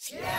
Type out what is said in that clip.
Yeah!